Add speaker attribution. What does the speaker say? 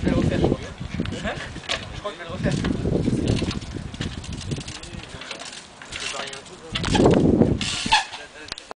Speaker 1: je vais le refaire, je crois. Je crois que je vais le refaire.